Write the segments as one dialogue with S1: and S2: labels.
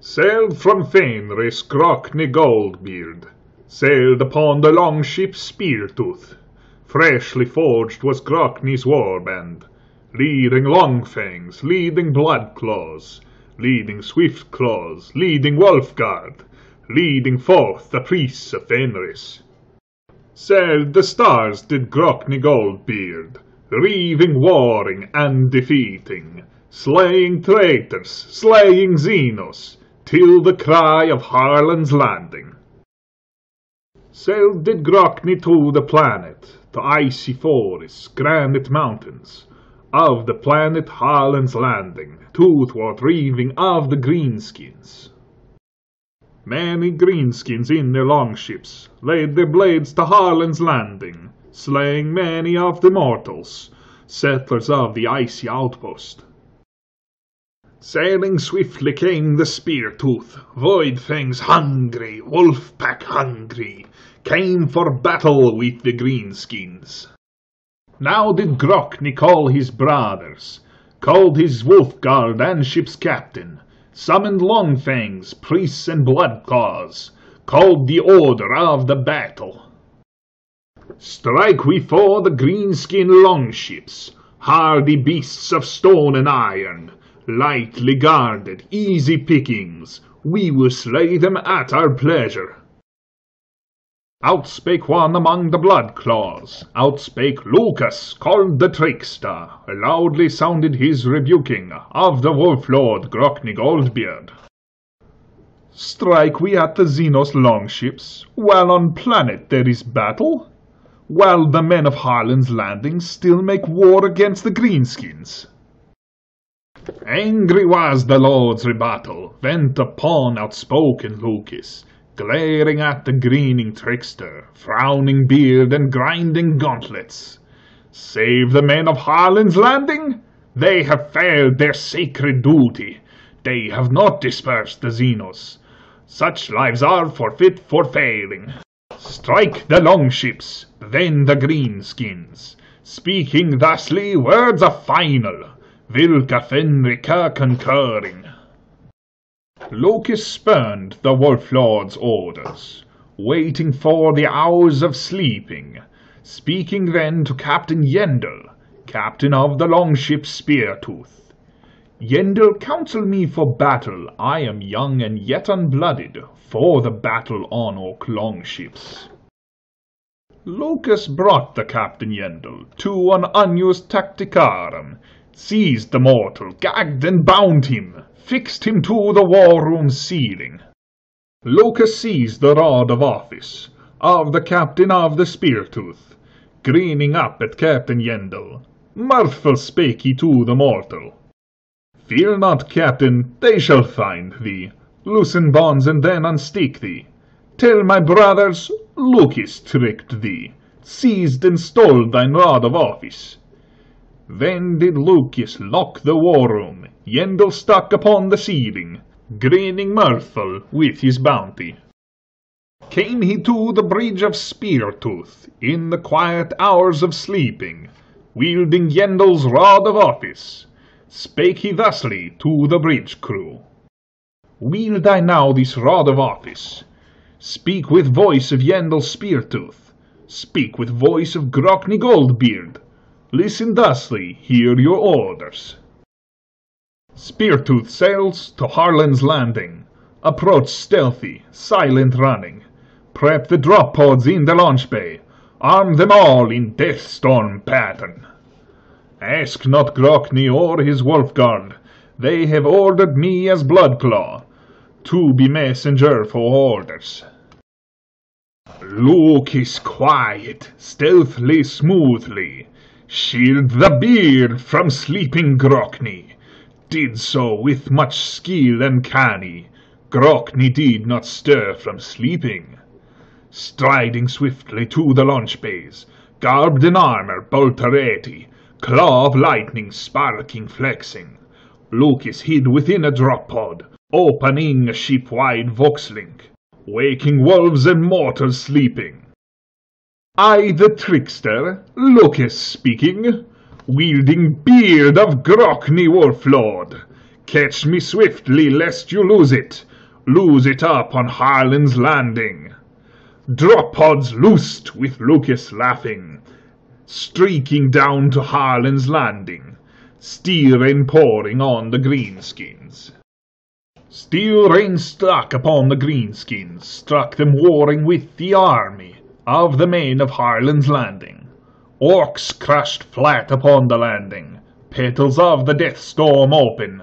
S1: Sailed from Fenris Grokni Goldbeard, sailed upon the long ship Speartooth. Freshly forged was Grokni's warband, leading Longfangs, leading Bloodclaws, leading Swiftclaws, leading Wolfguard, leading forth the priests of Fenris. Sailed the stars did Grokni Goldbeard, reaving, warring, and defeating, slaying traitors, slaying Xenos, till the cry of Harlan's landing. Sailed did Grokni to the planet, to icy forests, granite mountains, of the planet Harlan's landing, toothwort reaving of the greenskins. Many greenskins in their longships laid their blades to Harlan's landing, slaying many of the mortals, settlers of the icy outpost. Sailing swiftly came the Speartooth, void Voidfangs hungry, wolf pack hungry, came for battle with the Greenskins. Now did Grokni call his brothers, called his wolf guard and ship's captain, summoned Longfangs, priests and Bloodclaws, called the order of the battle. Strike we for the greenskin longships, hardy beasts of stone and iron, lightly guarded, easy pickings, we will slay them at our pleasure. Outspake one among the Bloodclaws, outspake Lukas, called the Trickster, loudly sounded his rebuking of the Wolf Lord Grokni Goldbeard. Strike we at the Xenos longships, while on planet there is battle? While the men of Harlan's Landing still make war against the Greenskins? Angry was the Lord's rebuttal, vent upon outspoken Lukas, glaring at the grinning trickster, frowning beard and grinding gauntlets. Save the men of Harlan's Landing? They have failed their sacred duty. They have not dispersed the Xenos. Such lives are forfeit for failing. Strike the longships, then the greenskins. Speaking thusly, words are final. Vlka Fenryka concurring. Lukas spurned the Wolf Lord's orders, waiting for the hours of sleeping, speaking then to Captain Yendel, captain of the longship Speartooth. Yendel, counsel me for battle. I am young and yet unblooded, for the battle on oak longships. Lukas brought the Captain Yendel to an unused tacticarium, seized the mortal, gagged and bound him, fixed him to the war room ceiling. Lukas seized the rod of office of the captain of the Speartooth, grinning up at Captain Yendel. Mirthful spake he to the mortal. Fear not, captain, they shall find thee. Loosen bonds and then unstick thee. Tell my brothers, Lukas tricked thee, seized and stole thine rod of office. Then did Lukas lock the war room, Yendel stuck upon the ceiling, grinning mirthful with his bounty. Came he to the bridge of Speartooth, in the quiet hours of sleeping, wielding Yendel's rod of office, spake he thusly to the bridge crew. Wield I now this rod of office, speak with voice of Yendel Speartooth, speak with voice of Grokni Goldbeard, Listen thusly, hear your orders. Speartooth sails to Harlan's Landing. Approach stealthy, silent running. Prep the drop pods in the launch bay. Arm them all in Death Storm pattern. Ask not Grokni or his Wolfguard. They have ordered me as Bloodclaw to be messenger for orders. Lukas quiet, stealthily, smoothly. Shield the beard from sleeping Grokni. Did so with much skill and canny. Grokni did not stir from sleeping. Striding swiftly to the launch bays, garbed in armor boltereti, claw of lightning sparking flexing. Lukas hid within a drop pod, opening a ship-wide voxlink, waking wolves and mortals sleeping. I the trickster, Lukas speaking, wielding beard of Grokni Wolflord. Catch me swiftly, lest you lose it. lose it up on Harlan's landing. Drop pods loosed with Lukas laughing, streaking down to Harlan's landing, steel rain pouring on the greenskins. Steel rain struck upon the greenskins, struck them warring with the army of the main of Harlan's landing. Orcs crashed flat upon the landing, petals of the death storm open,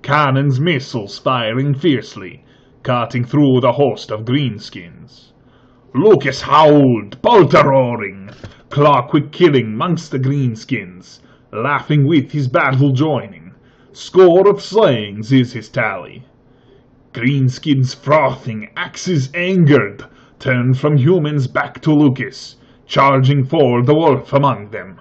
S1: cannons missiles firing fiercely, cutting through the host of greenskins. Lukas howled, bolter roaring, claw quick killing mongst the greenskins, laughing with his battle joining. Score of slayings is his tally. Greenskins frothing, axes angered, turned from humans back to Lukas, charging for the wolf among them.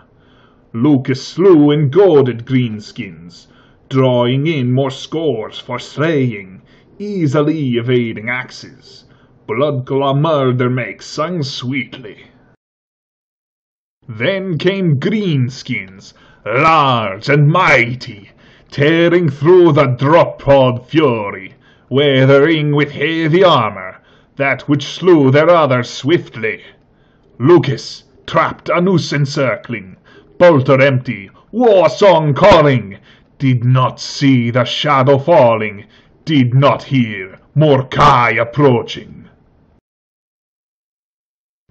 S1: Lukas slew and goaded greenskins, drawing in more scores for slaying, easily evading axes. Bloodclaw murder makes sung sweetly. Then came greenskins, large and mighty, tearing through the drop pod fury, weathering with heavy armor that which slew their others swiftly. Lukas, trapped a noose encircling, bolter empty, war song calling, did not see the shadow falling, did not hear Morkai approaching.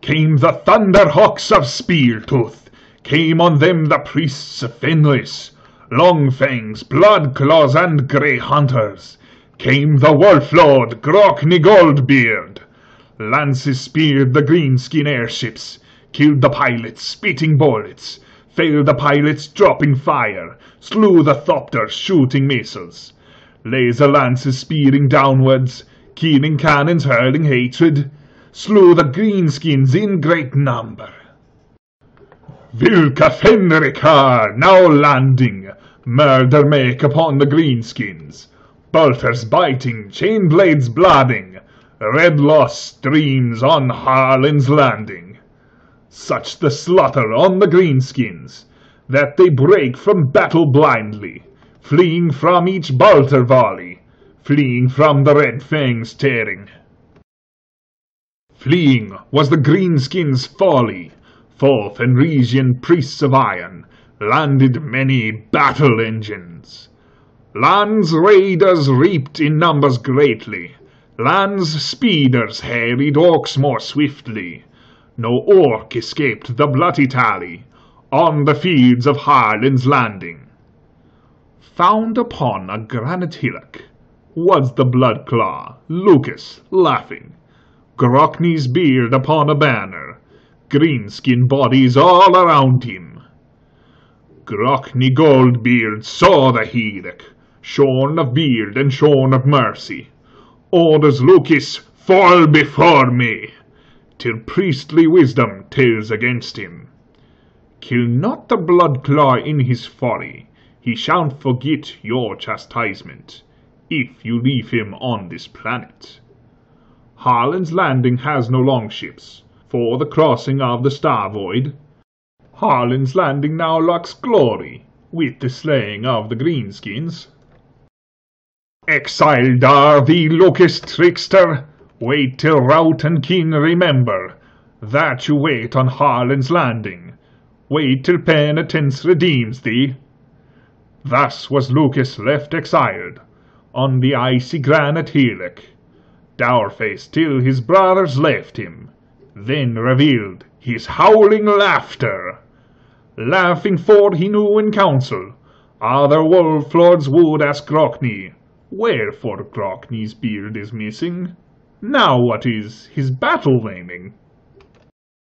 S1: Came the thunderhawks of Speartooth, came on them the priests of Fenris, Longfangs, Bloodclaws, and Grey Hunters. Came the wolf lord, Grokni Goldbeard. Lances speared the greenskin airships, killed the pilots, spitting bullets, failed the pilots, dropping fire, slew the thopters, shooting missiles. Laser lances spearing downwards, keening cannons hurling hatred, slew the greenskins in great number. Vlka Fenryka now landing, murder make upon the greenskins, bolters biting, chain blades blooding, red loss streams on Harlan's landing. Such the slaughter on the greenskins, that they break from battle blindly, fleeing from each bolter volley, fleeing from the red fangs tearing. Fleeing was the greenskins' folly, for Fenrisian priests of iron landed many battle engines. Lands raiders reaped in numbers greatly, lands speeders harried orcs more swiftly. No orc escaped the bloody tally on the fields of Harlan's landing. Found upon a granite hillock was the Bloodclaw, Lukas, laughing, Grokni's beard upon a banner, greenskin bodies all around him. Grokni Goldbeard saw the hillock, shorn of beard and shorn of mercy. Orders Lukas, fall before me, till priestly wisdom tells against him. Kill not the Bloodclaw in his folly, he shan't forget your chastisement, if you leave him on this planet. Harlan's Landing has no longships for the crossing of the Star Void. Harlan's Landing now lacks glory with the slaying of the greenskins. Exiled are thee, locust trickster! Wait till rout and kin remember that you wait on Harlan's Landing. Wait till penitence redeems thee. Thus was Lukas left exiled on the icy granite hillock Dourface till his brothers left him, then revealed his howling laughter. Laughing for he knew in council, other wolf lords would ask Grokni, wherefore Grokni's beard is missing. Now what is his battle naming?